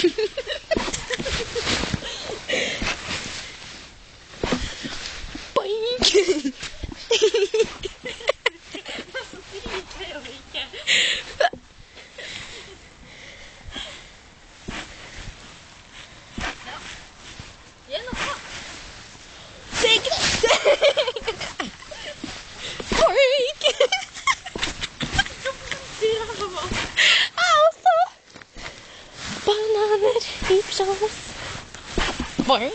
Boink! Det er greit! David, angels. Boring.